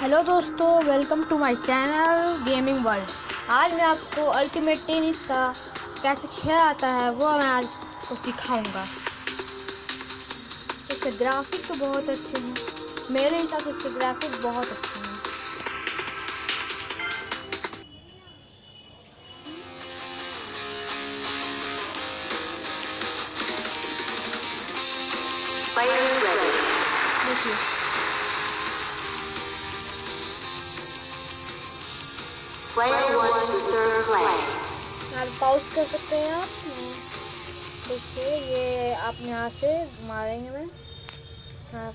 Hello दोस्तों welcome to my channel gaming world आज मैं आपको अल्टीमेट टेनिस का कैसे खेला आता है वो मैं आज को सिखाऊँगा। इसके ग्राफिक तो बहुत अच्छे हैं। मेरे हिसाब से इसके ग्राफिक बहुत अच्छे हैं. देखिए। पॉज कर सकते हैं आप? देखिए ये आप यहाँ से मारेंगे मैं। हाँ।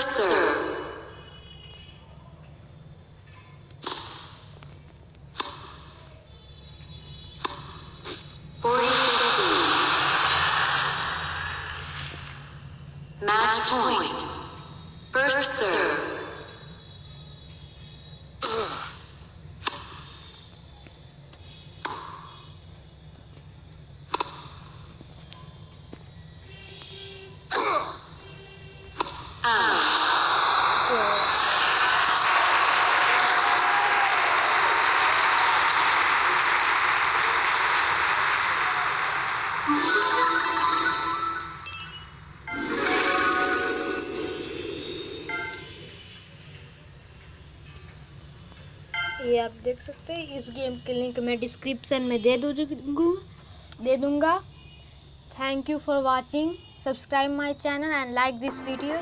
Cursor. Match point. First serve. ये आप देख सकते हैं, इस गेम के लिंक मैं डिस्क्रिप्शन में दे दूँगा। दे दूँगा। Thank you for watching subscribe my channel and like this video